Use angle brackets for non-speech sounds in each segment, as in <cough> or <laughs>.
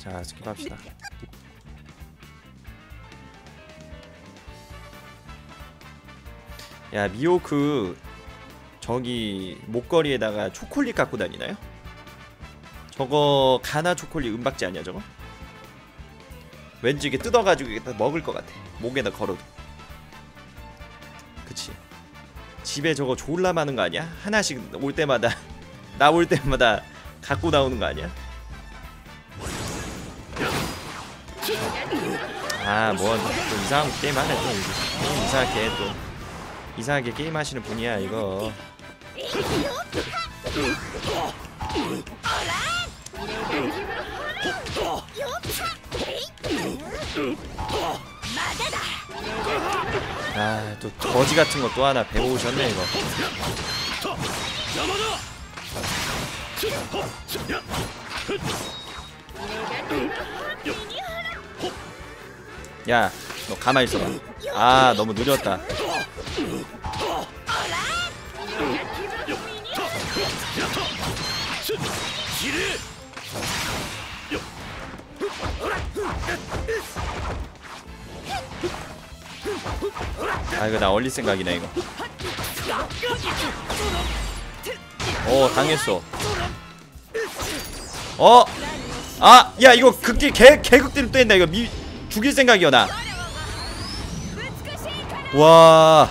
자 스킵합시다 야 미호크 저기 목걸이에다가 초콜릿 갖고 다니나요? 저거 가나 초콜릿 은박지 아니야 저거? 왠지 이게 뜯어가지고 이게 다 먹을 것 같아 목에다 걸어도 그치 집에 저거 졸라 많은 거 아니야? 하나씩 올 때마다 <laughs> 나올 때마다 갖고 나오는 거 아니야? 아뭐 또 이상한 게임 하네 또. 게임 이상하게 또. 이상하게 게임 하시는 분이야 이거. 아또 거지 같은 거 또 하나 배워오셨네 이거 야 너 가만히 있어봐 아 너무 느렸다 아 이거 나 얼릴 생각이네 이거 어 당했어 어? 아! 야 이거 극딜 개, 개극딜 또 했나 이거 미 죽일 생각이야 나 와.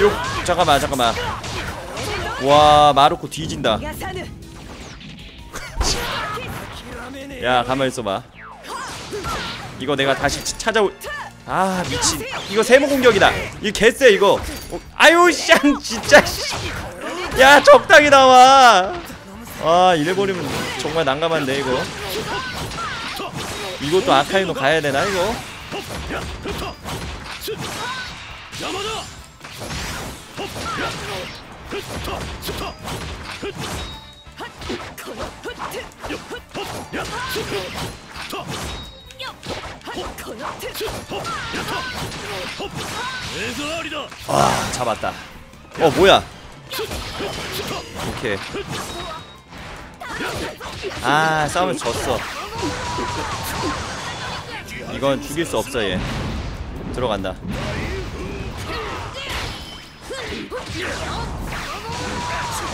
요 잠깐만 잠깐만. 와 마르코 뒤진다. <laughs> 야 가만 있어봐. 이거 내가 다시 치- 찾아올. 아 미친. 이거 세모 공격이다. 이 개쎄 이거. 어, 아유 쌍 진짜. 씨. 야 적당히 나와. 아 이래버리면 정말 난감한데 이거. 이것도 아카이노 가야 되나 이거? 아 잡았다. 어 뭐야? 오케이. 아 싸움을 졌어. 이건 죽일 수 없어 얘. 들어간다.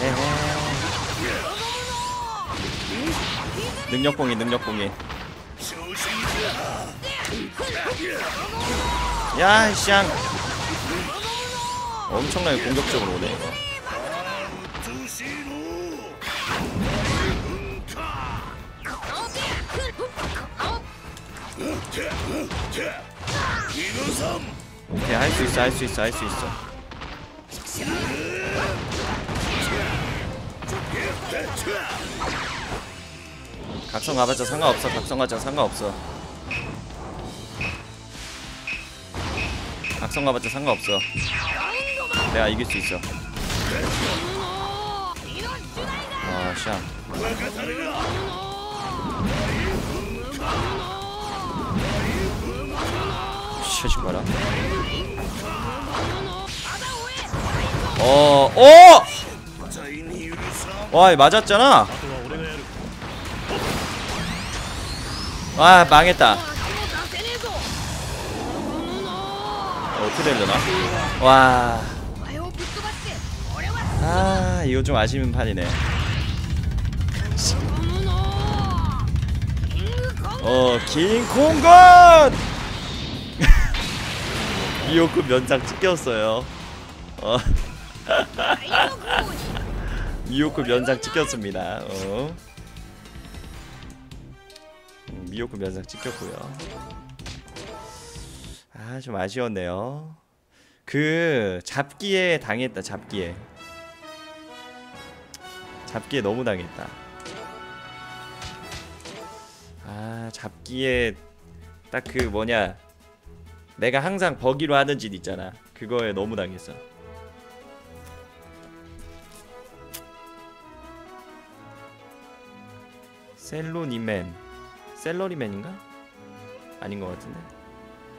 에헤. 능력공이 능력공이. 야, 쌍. 엄청나게 공격적으로 오네 이거. 오케이 할 수 있어 할 수 있어 할 수 있어. 각성 가봤자 상관없어 각성 가자 상관없어. 각성 가봤자 상관없어. 내가 이길 수 있어. 아샤 셔지 봐라 어, 어! 와, 맞았잖아. 와, 망했다. 어, 어떻게 되려나? 와, 아, 이거 좀 아쉬운 판이네. 어, 킹콩건! 미호크 면상 찍혔어요. 어. 미호크 면상 찍혔습니다. 어. 음, 미호크 면상 찍혔고요. 아, 좀 아쉬웠네요. 그 잡기에 당했다. 잡기에. 잡기에 너무 당했다. 아, 잡기에 딱 그 뭐냐? 내가 항상 버기로 하는 짓 있잖아. 그거에 너무 당했어. 셀로니맨 셀러리맨인가? 아닌 것 같은데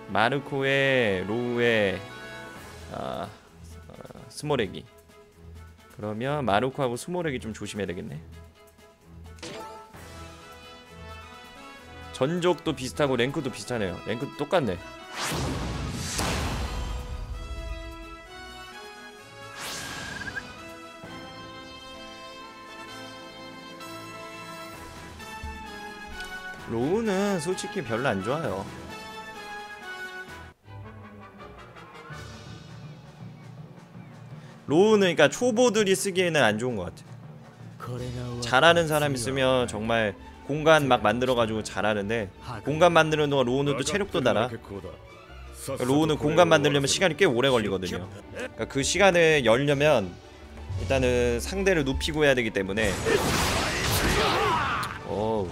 마르코의 로우의 아, 어, 스모렉이 그러면 마르코하고 스모렉이 좀 조심해야 되겠네 전적도 비슷하고 랭크도 비슷하네요 랭크도 똑같네 로우는 솔직히 별로 안 좋아요. 로우는 그러니까 초보들이 쓰기에는 안 좋은 것 같아 잘하는 사람 있으면 정말 공간 막 만들어가지고 잘하는데 공간 만드는 동안 로우는 또 체력도 달아. 그러니까 로우는 공간 만들려면 시간이 꽤 오래 걸리거든요. 그러니까 그 시간을 열려면 일단은 상대를 눕히고 해야 되기 때문에. 오이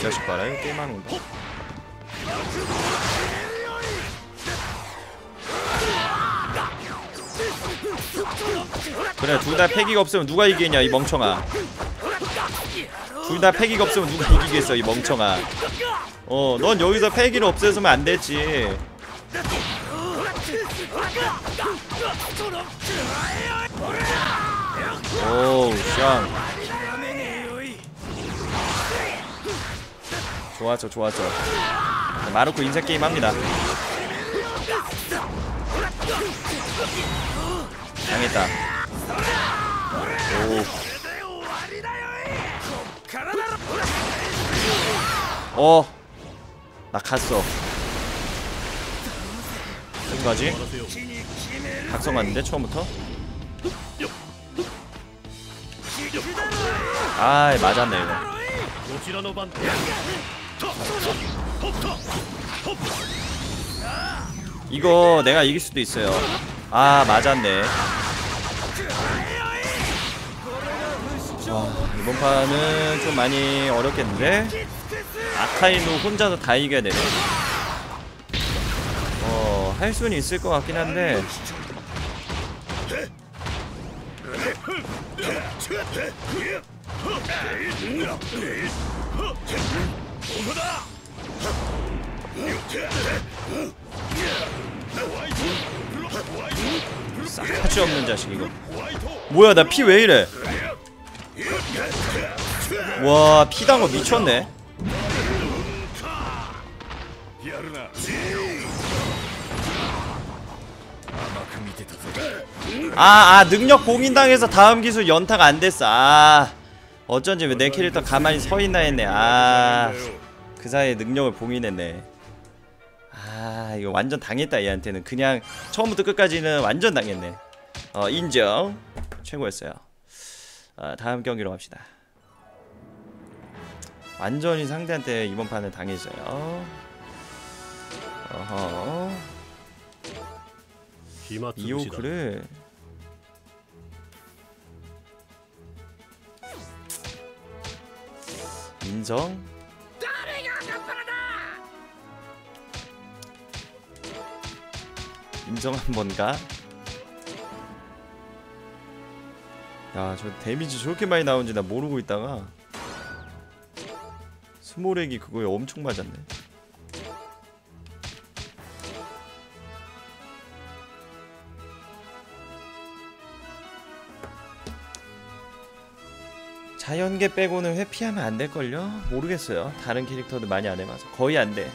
자식 봐라 게임하는 거 그래 둘 다 패기가 없으면 누가 이기겠냐 이 멍청아. 둘 다 패기가 없으면 누가 이기겠어 이 멍청아. 어 넌 여기서 패기를 없애서면 안 되지. 오우 쌍 좋았죠 좋았죠. 마르코 인생 게임 합니다 당했다. 오. 어! 나 갔어. 여기까지? 각성 왔는데 처음부터? 아 맞았네 이거. 이거 내가 이길 수도 있어요. 아 맞았네. 와 이번 판은 좀 많이 어렵겠는데? 아카이누 혼자서 다 이겨야 되네. 어할 수는 있을 것 같긴 한데 싸가지 없는 자식 이거. 뭐야 나 피 왜 이래? 와 피당거 미쳤네. 아아 아, 능력 공인당해서 다음 기술 연타가 안됐어. 아 어쩐지 왜 내 캐릭터 가만히 서있나 했네. 아그 사이에 능력을 봉인했네. 아 이거 완전 당했다 얘한테는. 그냥 처음부터 끝까지는 완전 당했네. 어 인정. 최고였어요. 어, 다음 경기로 갑시다. 완전히 상대한테 이번 판을 당했어요. 어허. 이오크를. 인정. 인정 한 번가 야 저 데미지 저렇게 많이 나오는지 나 모르고 있다가 스모렉이 그거에 엄청 맞았네 자연계 빼고는 회피하면 안 될걸요? 모르겠어요. 다른 캐릭터도 많이 안 해봐서 거의 안 돼.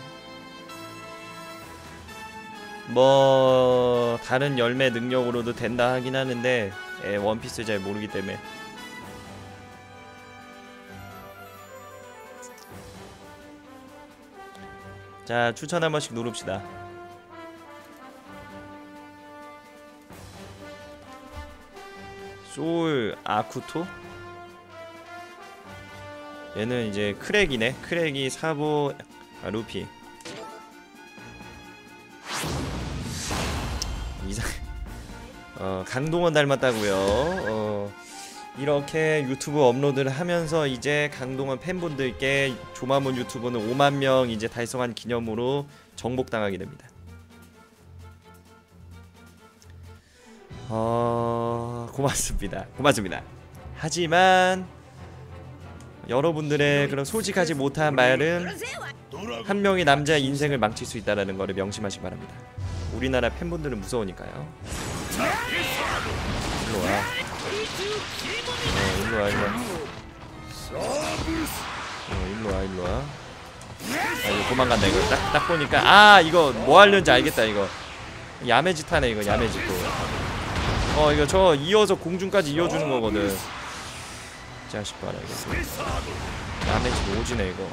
뭐 다른 열매 능력으로도 된다 하긴 하는데 예, 원피스 잘 모르기 때문에 자 추천 한 번씩 누릅시다. 소울 아쿠토? 얘는 이제 크랙이네. 크랙이 사보 아, 루피. 어 강동원 닮았다고요. 어 이렇게 유튜브 업로드를 하면서 이제 강동원 팬분들께 조마문 유튜브는 5만 명 이제 달성한 기념으로 정복당하게 됩니다. 어 고맙습니다. 고맙습니다. 하지만 여러분들의 그런 솔직하지 못한 말은 한 명의 남자의 인생을 망칠 수 있다는 것을 명심하시기 바랍니다. 우리나라 팬분들은 무서우니까요. 일로 와. 어, 일로 와, 일로 와. 어, 일로 와, 일로 와. 아, 이거 도망간다, 이거. 딱, 딱 보니까. 아, 이거 뭐 하려는지 알겠다, 이거. 야매짓 하네, 이거, 야매짓 또. 어, 이거 저 이어서 공중까지 이어주는 거거든. 자식 봐라, 이거. 야매짓 오지네, 이거.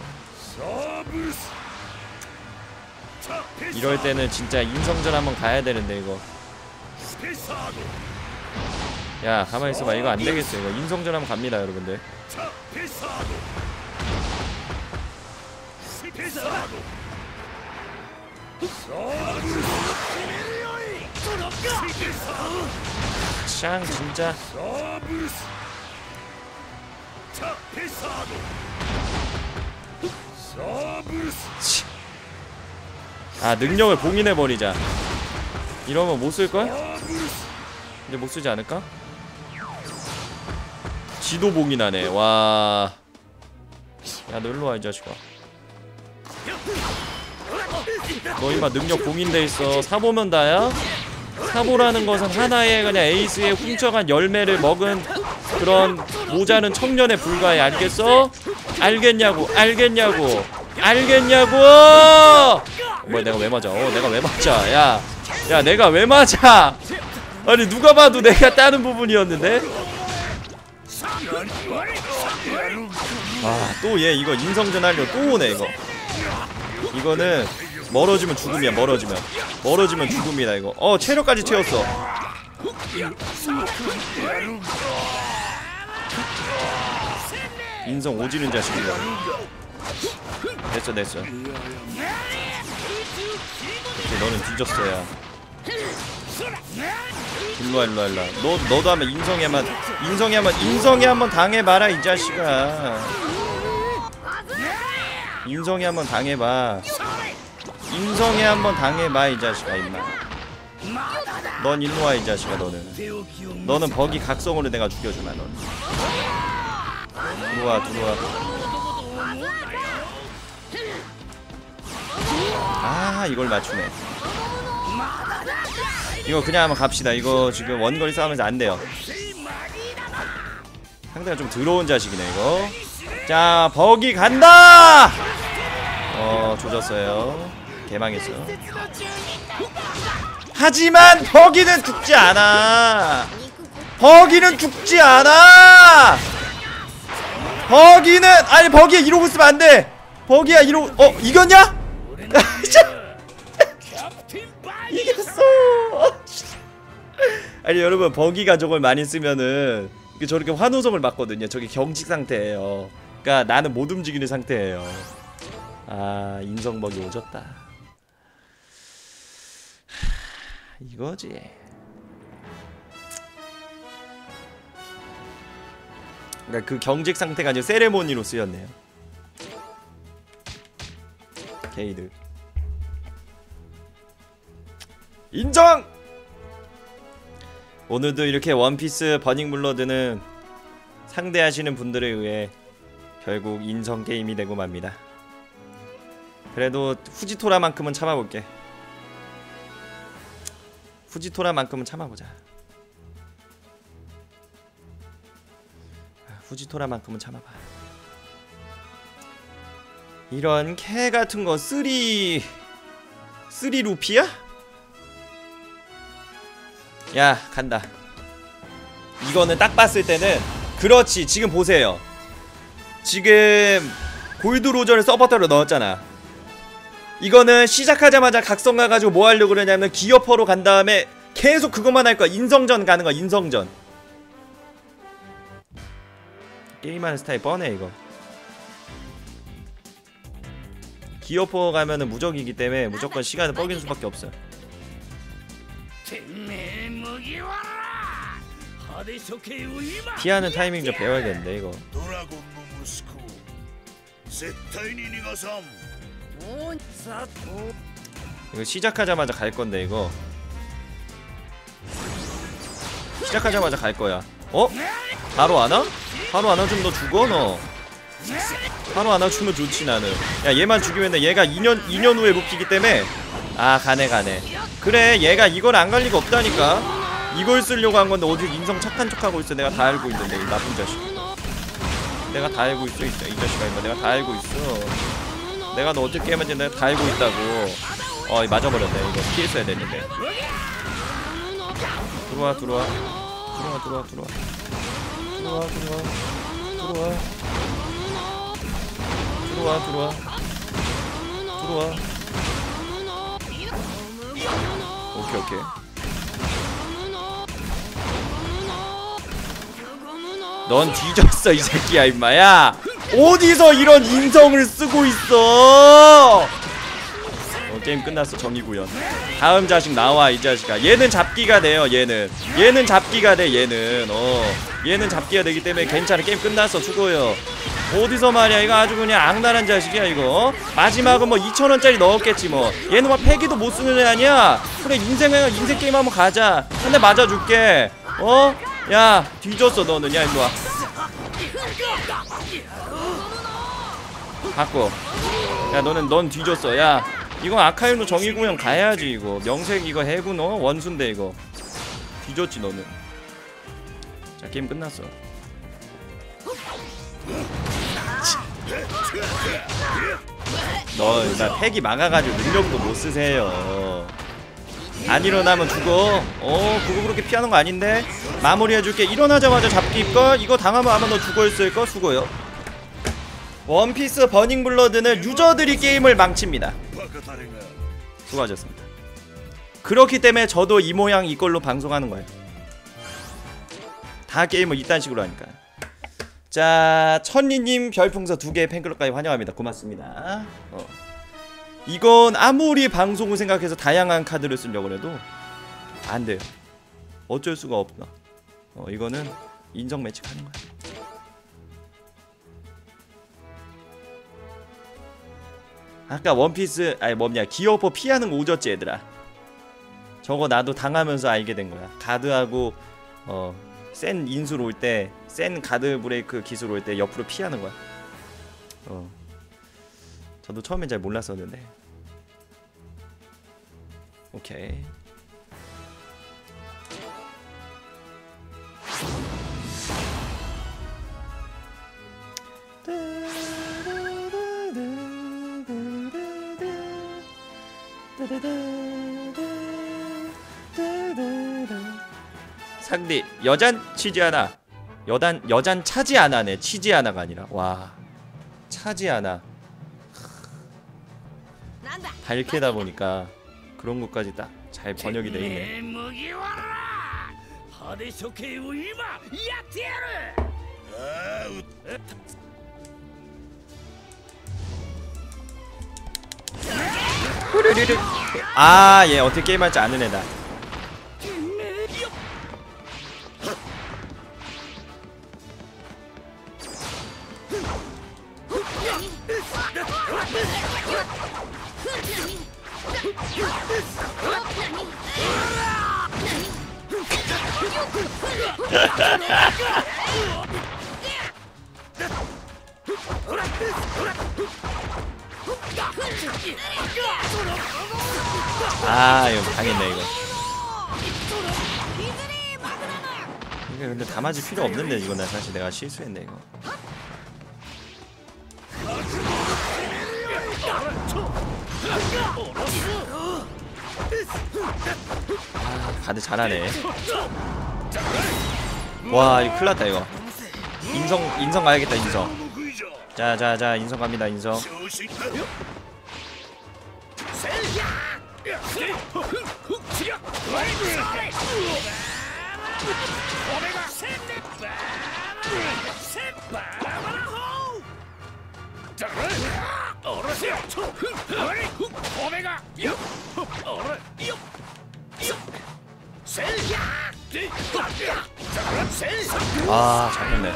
이럴 때는 진짜 인성전 한번 가야 되는데, 이거. 야, 가만히 있어봐. 이거 안 되겠어, 이거. 인성전 한번 갑니다, 여러분들. 샹, 진짜. 치. 아 능력을 봉인해버리자 이러면 못 쓸걸? 이제 못 쓰지 않을까? 지도 봉인하네 와... 야 너 일로와 이 자식아 너 임마 능력 봉인돼 있어 사보면 다야? 사보라는 것은 하나의 그냥 에이스의 훔쳐간 열매를 먹은 그런 모자는 청년에 불과해 알겠어? 알겠냐고 알겠냐고 알겠냐고 뭐야 내가 왜 맞아 어 내가 왜 맞아 야 야 내가 왜 맞아? 아니 누가 봐도 내가 따는 부분이었는데? 아 또 얘 이거 인성전 하려 또 오네 이거. 이거는 멀어지면 죽음이야 멀어지면. 멀어지면 죽음이다 이거. 어 체력까지 채웠어. 인성 오지는 자식이야. 됐어 됐어. 오케이 너는 뒤졌어야 일로와 일로와 일로와. 너, 너도 한번 인성이 한번 인성이 한번 인성이 한번 당해봐라 이 자식아. 인성이 한번 당해봐. 인성이 한번 당해봐 이 자식아 임마. 넌 일로와 이 자식아 너는. 너는 버기 각성으로 내가 죽여주마 넌. 들어와 들어와. 아 이걸 맞추네 이거 그냥 한번 갑시다. 이거 지금 원거리 싸움에서 안 돼요. 상대가 좀 더러운 자식이네 이거. 자 버기 간다! 어 조졌어요. 개망했어 하지만 버기는 죽지 않아. 버기는 죽지 않아! 버기는 아니 버기야 이러고 있으면 안돼. 버기야 이러고 어 이겼냐? <laughs> 이겼어 <laughs> 아니 여러분 버기가 저걸 많이 쓰면은 저렇게 환호성을 맞거든요. 저게 경직 상태예요. 그러니까 나는 못 움직이는 상태예요. 아 인성버기 오졌다. 하, <sighs> 이거지. 그러니까 그 경직 상태가 아니라 세레모니로 쓰였네요. 게이들 인정! 오늘도 이렇게 원피스 버닝 블러드는 상대하시는 분들에 의해 결국 인성 게임이 되고 맙니다. 그래도 후지토라만큼은 참아볼게. 후지토라만큼은 참아보자. 아, 후지토라만큼은 참아봐. 이런 개 같은 거 three three 루피야? 야 간다. 이거는 딱 봤을 때는 그렇지 지금 보세요. 지금 골드 로저를 서포터로 넣었잖아. 이거는 시작하자마자 각성 가가지고 뭐 하려고 그러냐면 gear four로 간 다음에 계속 그것만 할 거야. 인성전 가는 거야 인성전. 게임하는 스타일 뻔해 이거. 기어퍼 가면은 무적이기 때문에 무조건 시간을 뻐기는 수밖에 없어요 피하는 타이밍 좀 배워야겠는데 이거 ドラゴンの息子絶対に逃がさん 이거 시작하자마자 갈 건데 이거 시작하자마자 갈 거야 어? 바로 안 와? 바로 안 와주면 너 죽어 너 바로 안 와주면 좋지 나는 야 얘만 죽이면 돼 얘가 2년 2년 후에 루피기 때문에 아 가네 가네. 그래 얘가 이걸 안 갈 리가 없다니까. 이걸 쓰려고 한 건데 어디 인성 착한 척하고 있어. 내가 다 알고 있는데 이 나쁜 자식. 내가 다 알고 있어 이, 자- 이 자식아 이거. 내가 다 알고 있어. 내가 너 어떻게 하면 돼 내가 다 알고 있다고. 어 맞아버렸네. 이거 피했어야 됐는데. 들어와 들어와. 들어와 들어와 들어와. 들어와 들어와. 들어와. 들어와 들어와. 들어와 오케이 오케이. 넌 뒤졌어 이 새끼야 임마야. 어디서 이런 인성을 쓰고 있어? 어, 게임 끝났어 정의구현. 다음 자식 나와 이 자식아. 얘는 잡기가 돼요 얘는. 얘는 잡기가 돼 얘는. 어. 얘는 잡기가 되기 때문에 괜찮아. 게임 끝났어 수고요. 어디서 말이야? 이거 아주 그냥 악랄한 자식이야 이거. 마지막은 뭐 2천원짜리 넣었겠지 뭐. 얘는 막 패기도 못 쓰는 애 아니야? 그래 인생에 인생 게임 한번 가자. 한 대 맞아줄게. 어? 야 뒤졌어 너는. 야 일로와. 바꿔. 야 너는 넌 뒤졌어. 야 이건 아카일로 정의구현 가야지 이거. 명색 이거 해군 어? 원순데 이거. 뒤졌지 너는. 자 게임 끝났어. 너나 팩이 막아가지고 능력도 못 쓰세요. 안 일어나면 죽어. 어 그거 그렇게 피하는 거 아닌데? 마무리해줄게. 일어나자마자 잡기 입걸? 이거 당하면 아마 너 죽어있을걸? 수고요. 원피스 버닝블러드는 유저들이 게임을 망칩니다. 수고하셨습니다. 그렇기 때문에 저도 이 모양 이걸로 방송하는 거예요. 다 게임을 이딴 식으로 하니까. 자 천리님 별풍선 두개 팬클럽까지 환영합니다. 고맙습니다. 어. 이건 아무리 방송을 생각해서 다양한 카드를 쓰려고 해도 안 돼요. 어쩔 수가 없다 어, 이거는 인정 매칭하는 거야 아까 원피스 아니 뭐냐 기어포 피하는 거 오졌지 얘들아. 저거 나도 당하면서 알게 된 거야. 가드하고 어 센 인술 올 때 센 가드 브레이크 기술 올 때 옆으로 피하는 거야. 어. 저도 처음엔 잘 몰랐었는데. 오케이 여잔 치지 않아. 여단 여잔 차지 않아네. 치지 않아가 아니라. 와 차지 않아. 다 읽히다 보니까 그런 것까지 딱 잘 번역이 돼 있네. 아얘 아, 예, 어떻게 게임할지 아는 애다. 아 이거 당했네 이거. 이게 근데 다 맞을 필요 없는데 이거 나 사실 내가 실수했네 이거 아 다들 잘하네. 와 이거 큰일났다 이거. 인성 인성 가야겠다 인성. 자자자 인성 갑니다 인성. 오메가 아 잡혔네.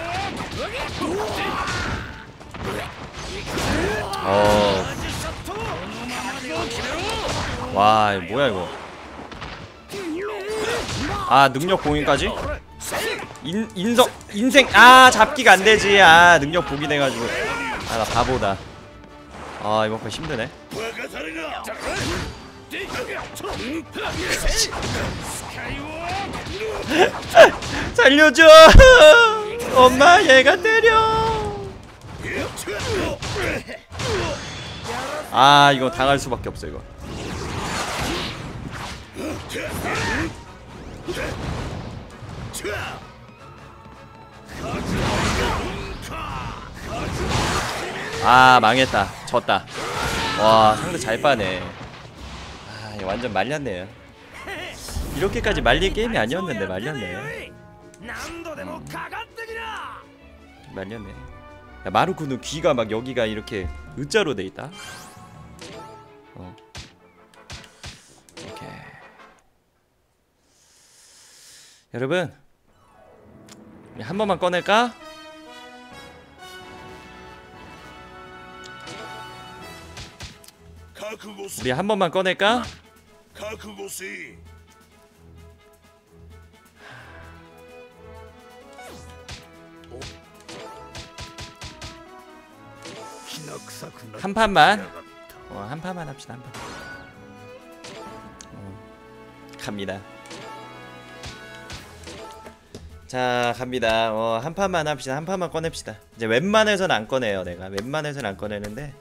어와 뭐야 이거? 아 능력 공인까지? 인, 인성 인생 아 잡기가 안되지. 아 능력 보기 돼가지고. 아 나 바보다. 아 이번 판 힘드네. 말인가? 살려줘! <laughs> 엄마 얘가 때려! 아 이거 당할 수밖에 없어 이거 아 망했다 졌다 와 상대 잘 빠네 아 완전 말렸네요 이렇게까지 말릴 게임이 아니었는데 말렸네 음. 말렸네 야, 마루쿠는 귀가 막 여기가 이렇게 으자로 돼있다 어. 오케이 여러분 한 번만 꺼낼까? 우리 한 번만 꺼낼까? 한 판만 어, 한 판만 합시다 한 판. 어, 갑니다. 자 갑니다. 어, 한 판만 합시다. 한 판만 꺼냅시다. 이제 웬만해선 안 꺼내요 내가. 웬만해선 안 꺼내는데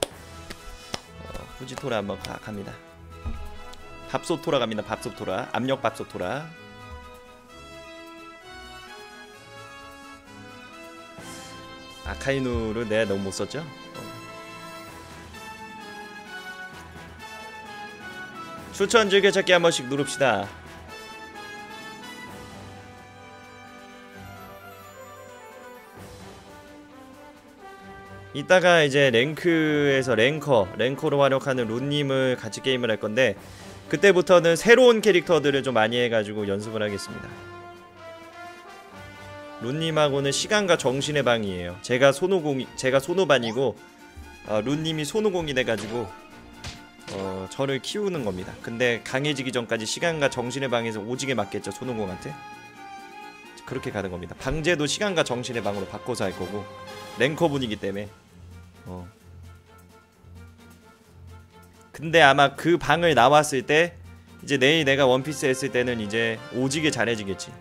후지토라 한번 가, 갑니다. 밥솥토라 갑니다. 밥솥토라 압력 밥솥토라. 아카이누를 내가 너무 못 썼죠? 어. 추천 즐겨찾기 한 번씩 누릅시다. 이따가 이제 랭크에서 랭커, 랭커로 활약하는 룬님을 같이 게임을 할 건데 그때부터는 새로운 캐릭터들을 좀 많이 해가지고 연습을 하겠습니다. 룬님하고는 시간과 정신의 방이에요. 제가 손오공, 제가 손오반이고 어, 룬님이 손오공이 돼가지고 어, 저를 키우는 겁니다. 근데 강해지기 전까지 시간과 정신의 방에서 오지게 맞겠죠 손오공한테. 그렇게 가는 겁니다. 방제도 시간과 정신의 방으로 바꿔서 할 거고 랭커 분이기 때문에. 어. 근데 아마 그 방을 나왔을 때 이제 내일 내가 원피스 했을 때는 이제 오지게 잘해지겠지.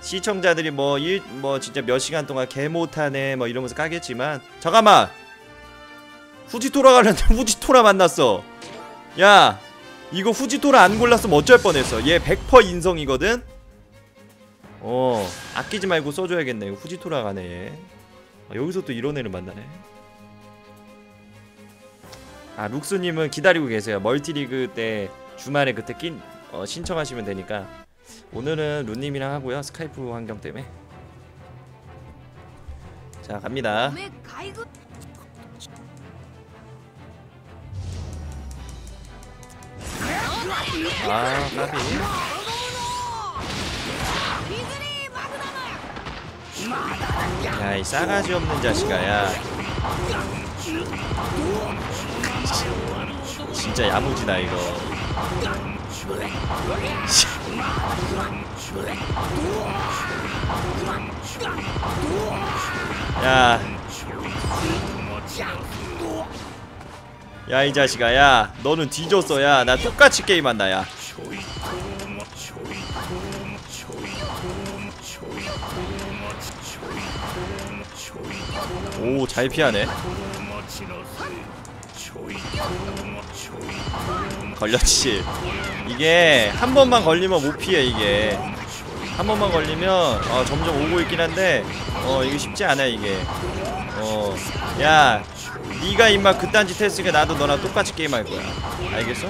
시청자들이 뭐 일뭐 진짜 몇 시간 동안 개 못하네 뭐 이러면서 까겠지만 잠깐만 후지토라 가는데 <laughs> 후지토라 만났어. 야, 이거 후지토라 안 골랐으면 어쩔 뻔했어. 얘 100% 인성이거든. 어, 아끼지 말고 써줘야겠네. 후지토라 가네. 얘. 아, 여기서 또 이런 애를 만나네. 아 룩스님은 기다리고 계세요. 멀티리그 때 주말에 그때 낀 어, 신청하시면 되니까. 오늘은 룬님이랑 하고요. 스카이프 환경 때문에. 자 갑니다. 아 까비. 야이 싸가지 없는 자식아 야. 진짜 야무지다 이거. 야. 야, 이 자식아, 야. 너는 뒤졌어, 야. 나 똑같이 게임한다, 야. 오, 잘 피하네. 걸렸지. 이게 한 번만 걸리면 못 피해 이게. 한 번만 걸리면 어, 점점 오고 있긴 한데 어 이게 쉽지 않아 이게. 어, 야, 네가 임마 그딴 짓 했으니까 나도 너랑 똑같이 게임할 거야. 알겠어?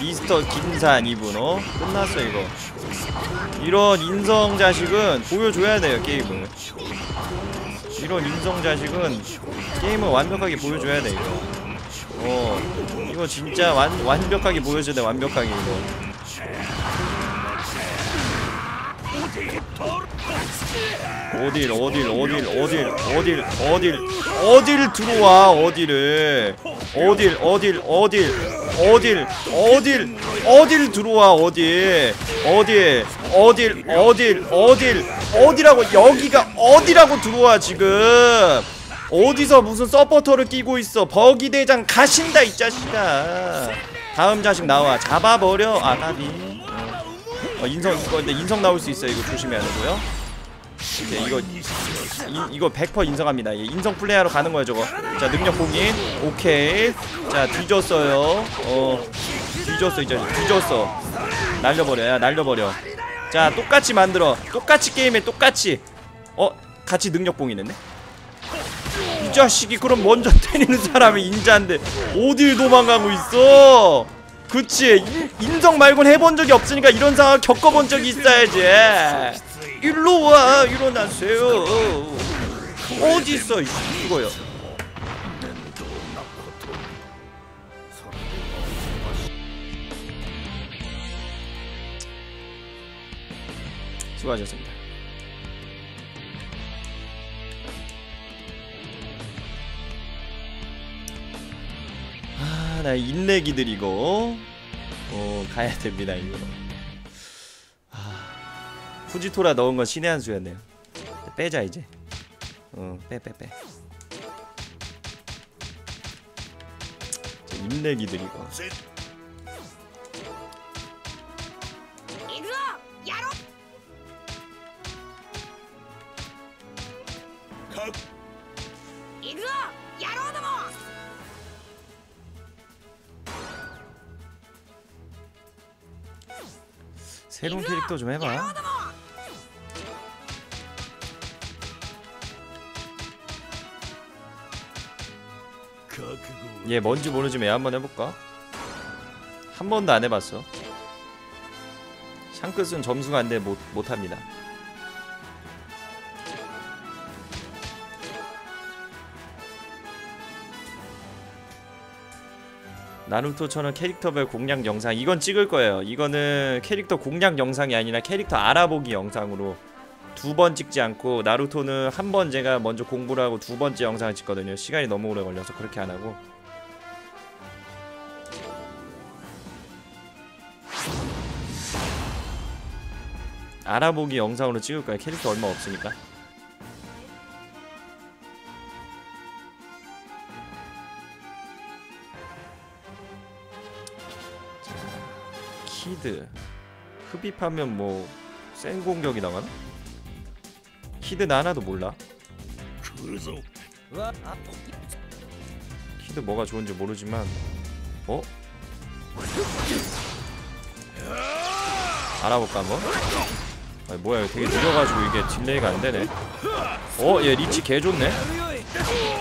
미스터 김산 이분 어 끝났어 이거. 이런 인성 자식은 보여줘야 돼요 게임을. 이런 인성 자식은 게임을 완벽하게 보여줘야 돼 이거. 어 이거 진짜 완 완벽하게 보여줘야 돼 완벽하게 이거. 어딜 어딜 어딜 어딜 어딜 어딜 어딜 들어와 어디를 어딜 어딜 어딜 어딜 어딜 어딜 들어와 어딜 어딜 어딜 어딜 어딜 어디라고 여기가 어디라고 들어와 지금 어디서 무슨 서포터를 끼고 있어 버기 대장 가신다 이 자식아 다음 자식 나와 잡아버려 아 까비 어. 어, 인성 이거 근데 인성 나올 수 있어요. 이거 조심해야 되고요. 이제 이거 이, 이거 100% 인성합니다. 예, 인성 플레이하러 가는 거야 저거. 자 능력 공인. 오케이. 자 뒤졌어요. 어 뒤졌어 이제. 뒤졌어. 날려버려. 야 날려버려. 자 똑같이 만들어. 똑같이 게임에 똑같이. 어 같이 능력 공인했네? 이 자식이 그럼 먼저 <laughs> 때리는 사람이 인자인데 어딜 도망가고 있어 그치. 인, 인성 말곤 해본 적이 없으니까 이런 상황 겪어본 적이 있어야지. 일로 와 일어나세요. 어디 있어 이 죽어요? 수고하셨습니다 아, 나 인내기 들 이거 어 가야 됩니다 이거. 아, 후지토라 넣은 건 신의 한 수였네요. 빼자 이제. 어 빼 빼 빼. 저 인내기 들 이거. 絶行 새로운 캐릭터 좀 해봐. 얘 뭔지 모르는 지애 한번 해볼까? 한 번도 안 해봤어. 샹크스는 점수가 안돼 못합니다. 나루토처럼 캐릭터별 공략 영상 이건 찍을 거예요. 이거는 캐릭터 공략 영상이 아니라 캐릭터 알아보기 영상으로 두 번 찍지 않고 나루토는 한 번 제가 먼저 공부를 하고 두 번째 영상을 찍거든요. 시간이 너무 오래 걸려서 그렇게 안 하고 알아보기 영상으로 찍을 거예요. 캐릭터 얼마 없으니까. 키드 흡입하면 뭐 센 공격이 나가나? 키드 나 하나도 몰라 키드 뭐가 좋은지 모르지만 어? 알아볼까 한번? 아 뭐야 되게 느려가지고 이게 delay가 안되네 어? 얘 reach 개좋네?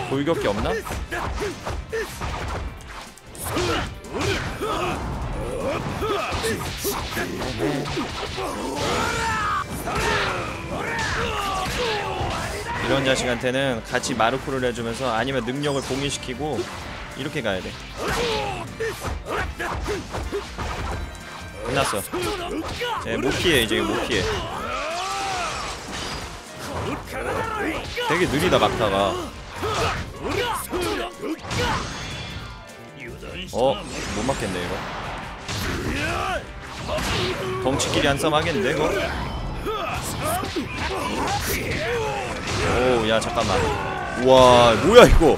돌격기 없나? 이런 자식한테는 같이 마르코를 해주면서 아니면 능력을 봉인시키고 이렇게 가야 돼. 끝났어. 쟤못 피해 이제 못 피해. 되게 느리다 막타가. 어, 못 맞겠네 이거. 덩치끼리 한 싸움 하겠는데 이거? 오, 야 잠깐만. 우와, 뭐야 이거? <laughs>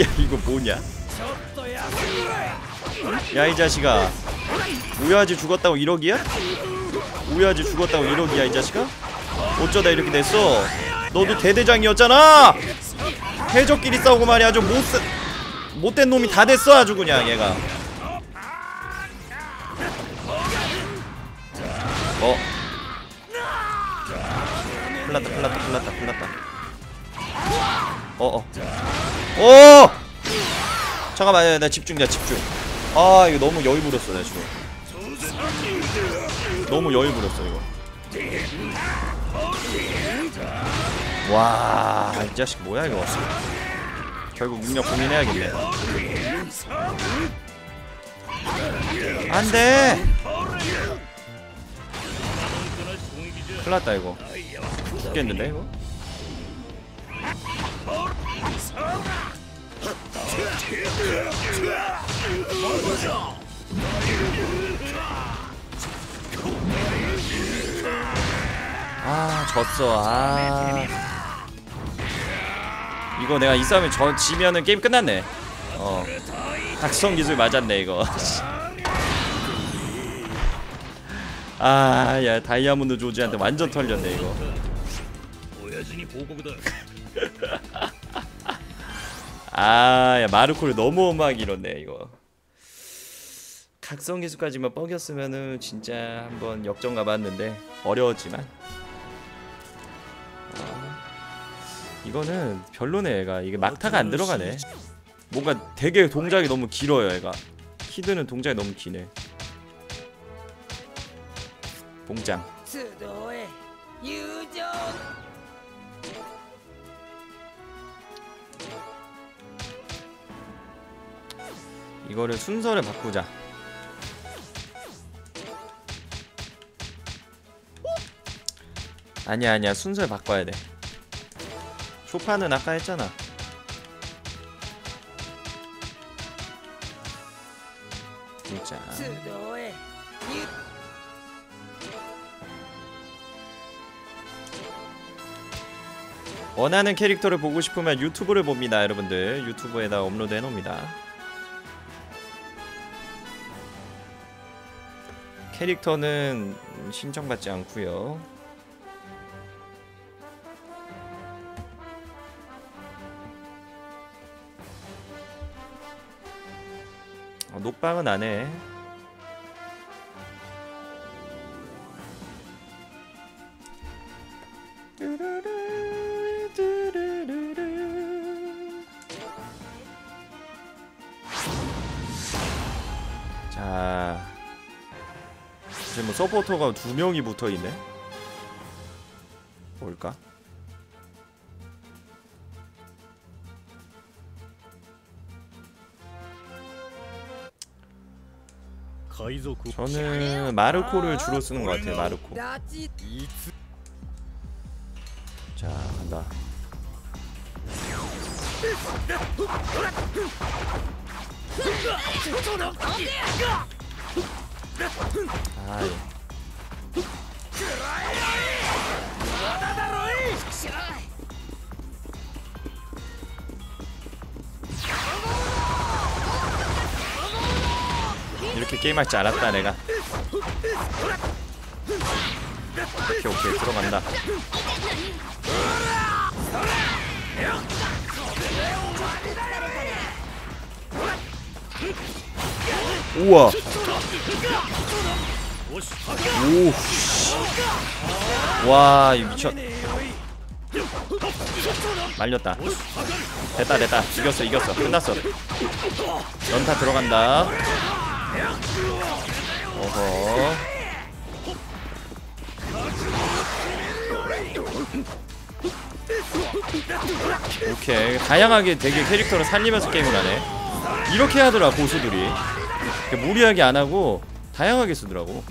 야 이거 뭐냐? 야 이 자식아, 우야지 죽었다고 1억이야? 우야지 죽었다고 1억이야 이 자식아? 어쩌다 이렇게 됐어? 너도 대대장이었잖아. 해적끼리 싸우고 말이야 아주 못쓰 못된 놈이 다 됐어 아주 그냥 얘가. 어. 플났다 플났다 플났다 플났다. 어 어. 오! 잠깐만 야, 나 집중 나 집중. 아 이거 너무 여유 부렸어 나 지금. 너무 여유 부렸어 이거. 와, 이 자식 뭐야 이거? 결국 능력 고민해야겠네. 안 돼. 큰일 났다 이거. 죽겠는데 이거? 아 졌어 아 이거 내가 이 싸움에 저 지면은 게임 끝났네. 어 각성 기술 맞았네 이거. <laughs> 아 야 다이아몬드 조지한테 완전 털렸네 이거. <laughs> 아야 마르코를 너무 험하게 잃었네 이거. 각성 기술까지만 뻑였으면은 진짜 한번 역전 가봤는데 어려웠지만. 아. 이거는 별로네 얘가 이게 아, 막타가 안 들어가네. 뭔가 되게 동작이 너무 길어요 얘가. 키드는 동작이 너무 기네. 봉장 이거를 순서를 바꾸자. 아니야 아니야. 순서를 바꿔야 돼. 소파는 아까 했잖아. 진짜. 원하는 캐릭터를 보고 싶으면 유튜브를 봅니다 여러분들. 유튜브에다 업로드 해놓습니다. 캐릭터는 신청받지 않고요. 녹방은 안 해. 자, 지금 뭐 서포터가 두 명이 붙어 있네. 뭘까? 저는 마르코를 주로 쓰는 것 같아요. 마르코. 자, 간다. 아, 예. 이렇게 게임할 줄 알았다 내가. 오케이 오케이. 들어간다. 우와. 오와 이 미쳤 말렸다. 됐다 됐다. 이겼어 이겼어. 끝났어. 연타 들어간다 어허. 오케이. 다양하게 되게 캐릭터를 살리면서 게임을 하네. 이렇게 하더라 고수들이. 이렇게 무리하게 안 하고 다양하게 쓰더라고.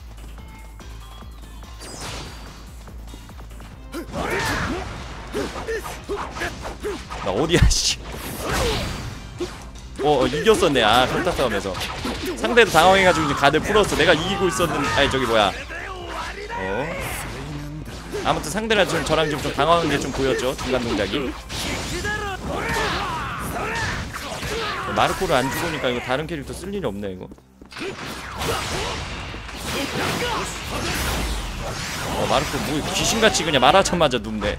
나 어디야 씨 어, 어 이겼었네. 아 평타 싸움에서. 상대도 당황해가지고 지금 가드 풀었어. 내가 이기고 있었는데 아니 저기 뭐야. 어. 아무튼 상대랑 좀 저랑 좀, 좀 당황한 게 좀 보였죠 중간 동작이. 마르코를 안 죽으니까 이거 다른 캐릭터 쓸 일이 없네 이거. 어 마르코 뭐 귀신같이 그냥 말하자마자 눕네.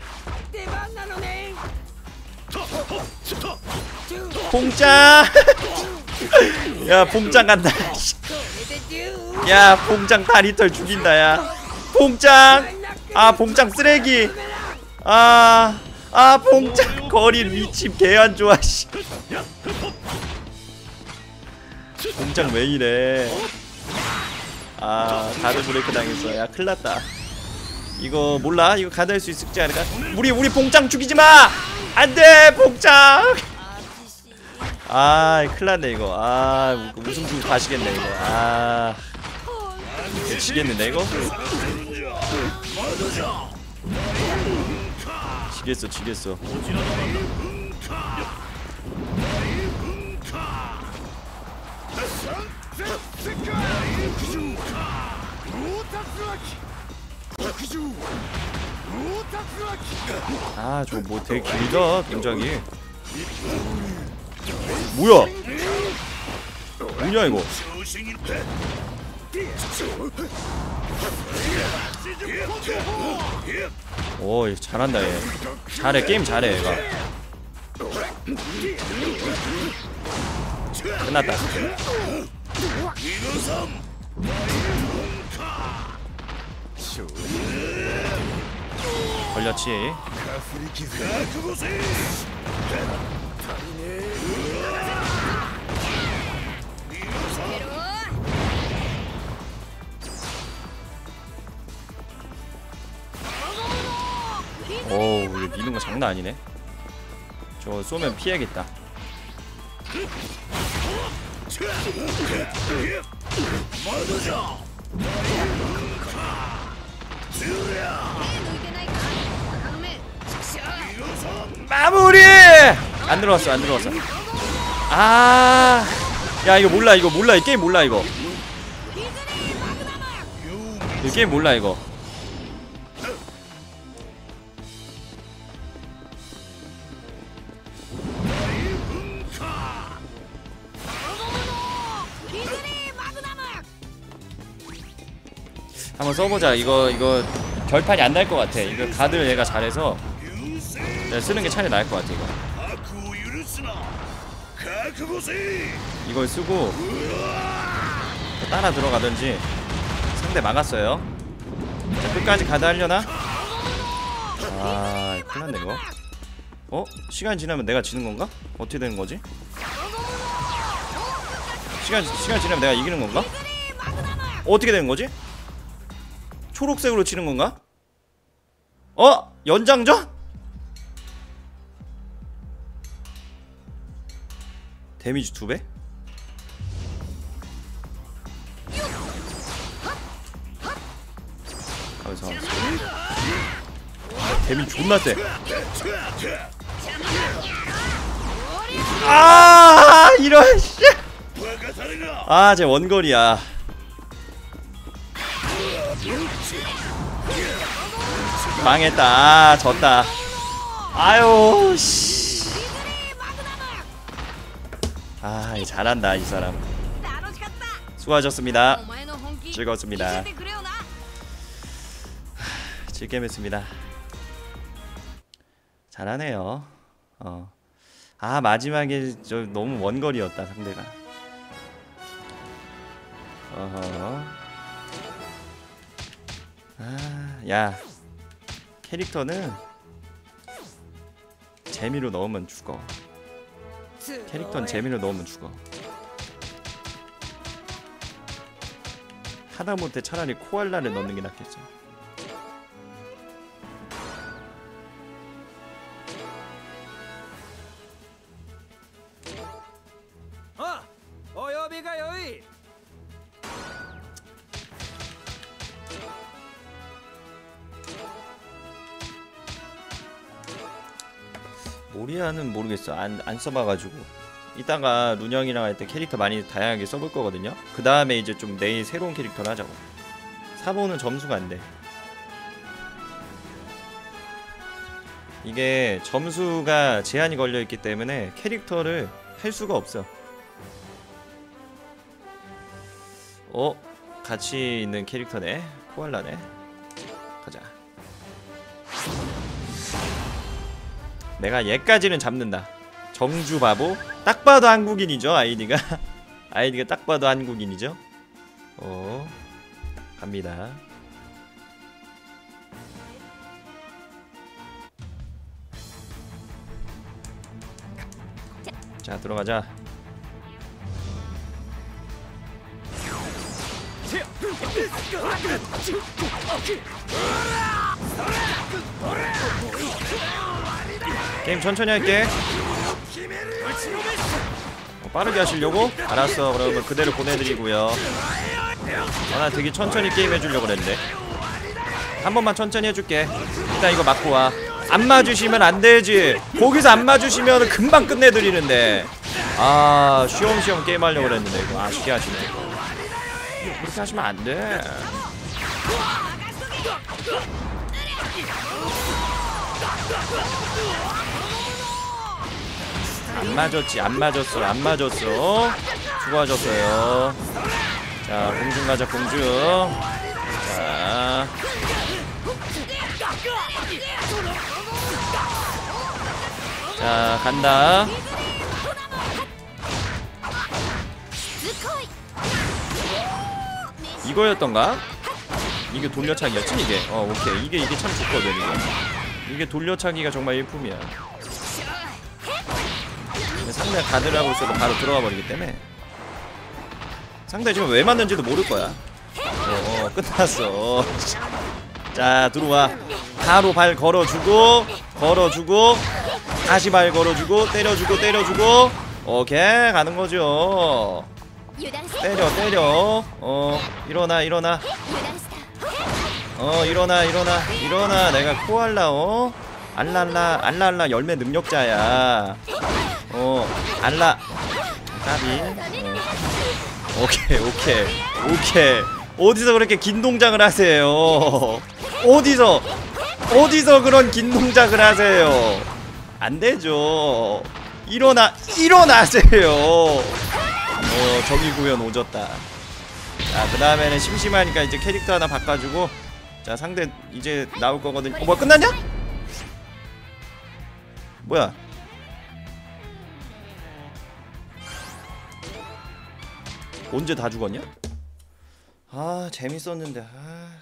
봉짱. <laughs> 야 봉짱 간다. <laughs> 야 봉짱 다리털 죽인다 야. 봉짱. 아 봉짱 쓰레기. 아아 아, 봉짱 거리 미침 개 안 좋아 씨. 봉짱 왜 이래? 아 가드 브레이크 당했어. 야 큰일났다. 이거 몰라? 이거 가드할 수 있을지 않을까? 우리 우리 봉짱 죽이지마! 안돼 봉짱! 아 큰일났네 이거. 아 웃음 주고 가시겠네 이거. 아. 지겠는데 이거? 지겠어 지겠어. 아 저거 뭐 되게 길다 동작이 뭐야? 뭐냐 이거? 오 잘한다 얘 잘해 게임 잘해 얘가 끝났다 걸렸지 어우 이거 미는 거 장난 아니네 저 쏘면 피해야겠다 마무리! 안 들어갔어 안 들어갔어. 아야 이거 몰라 이거 몰라 이 게임 몰라 이거. 이 게임 몰라 이거. 한번 써보자. 이거 이거 결판이 안 날 것 같아. 이거 다들 얘가 잘해서 쓰는 게 차라리 나을 것 같아 이거. 이걸 쓰고 따라 들어가든지 상대 막았어요 자 끝까지 가드 하려나? 아 큰일났네 이거 어? 시간 지나면 내가 지는 건가? 어떻게 되는 거지? 시간 시간 지나면 내가 이기는 건가? 어떻게 되는 거지? 초록색으로 치는 건가? 어? 연장전? 데미지 2배? 가면서 아, 데미지 존나 세 아, 이런 씨. 아, 제 원거리야. 망했다. 아, 졌다. 아유, 씨. 아이 잘한다 이 사람. 수고하셨습니다. 즐거웠습니다. 즐겜 했습니다. 잘하네요. 어. 아 마지막에 저 너무 원거리였다 상대가. 어허. 아야. 캐릭터는 재미로 넣으면 죽어. 캐릭터는 재미로 넣으면 죽어. 하다못해 차라리 코알라를 넣는 게 낫겠죠. 모리아는 모르겠어. 안, 안 써봐가지고. 이따가 룬형이랑 할 때 캐릭터 많이 다양하게 써볼 거거든요. 그 다음에 이제 좀 내일 새로운 캐릭터를 하자고. 사보는 점수가 안 돼. 이게 점수가 제한이 걸려 있기 때문에 캐릭터를 할 수가 없어. 어? 같이 있는 캐릭터네. 코알라네. 내가 얘까지는 잡는다. 정주 바보. 딱 봐도 한국인이죠 아이디가. <laughs> 아이디가 딱 봐도 한국인이죠. 어 갑니다. 자 들어가자. 게임 천천히 할게. 어, 빠르게 하시려고? 알았어. 그러면 그대로 보내드리고요. 아, 나 되게 천천히 게임 해주려고 그랬는데. 한 번만 천천히 해줄게. 일단 이거 맞고 와. 안 맞으시면 안 되지. 거기서 안 맞으시면 금방 끝내드리는데. 아, 쉬엄쉬엄 게임하려고 그랬는데 이거 아쉽게 하시네. 그렇게 하시면 안 돼. 안 맞았지 안 맞았어 안 맞았어 수고하셨어요 자 공중 가자 공중 자 자, 간다. 이거였던가? 이게 돌려차기였지 이게. 어, 오케이. 이게 이게 참 좋거든 이게. 이게 돌려차기가 정말 일품이야. 상대가 가드를 하고 있어도 바로 들어가 버리기 때문에 상대 지금 왜 맞는지도 모를 거야. 어, 어 끝났어. <laughs> 자 들어와. 바로 발 걸어주고 걸어주고 다시 발 걸어주고 때려주고 때려주고 오케이 가는 거죠. 때려 때려. 어 일어나 일어나. 어 일어나 일어나 일어나 내가 코알라 어 알랄라 알랄라 열매 능력자야. 어 알라. 까비. 어. 오케이 오케이 오케이. 어디서 그렇게 긴 동작을 하세요? 어디서 어디서 그런 긴 동작을 하세요? 안 되죠. 일어나 일어나세요. 어 정의 구현 오졌다. 자, 그 다음에는 심심하니까 이제 캐릭터 하나 바꿔주고. 자, 상대 이제 나올 거거든. 어, 뭐야, 끝났냐? 뭐야? 언제 다 죽었냐? 아, 재밌었는데. 아.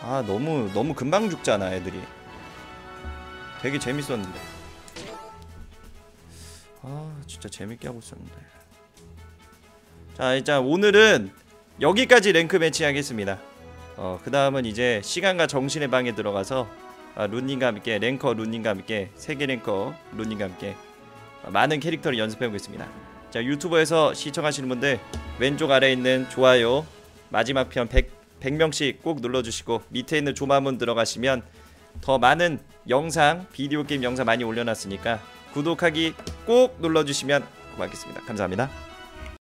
아, 너무 너무 금방 죽잖아, 애들이. 되게 재밌었는데. 아, 진짜 재밌게 하고 있었는데. 자, 일단 오늘은 여기까지 랭크 매치 하겠습니다. 어, 그 다음은 이제 시간과 정신의 방에 들어가서 아, 룬님과 함께 랭커 룬님과 함께 세계 랭커 룬님과 함께 어, 많은 캐릭터를 연습해 보겠습니다. 자 유튜버에서 시청하시는 분들 왼쪽 아래에 있는 좋아요 마지막 편 100, 100 명씩 꼭 눌러주시고 밑에 있는 조마문 들어가시면 더 많은 영상 비디오 게임 영상 많이 올려놨으니까 구독하기 꼭 눌러주시면 고맙겠습니다. 감사합니다.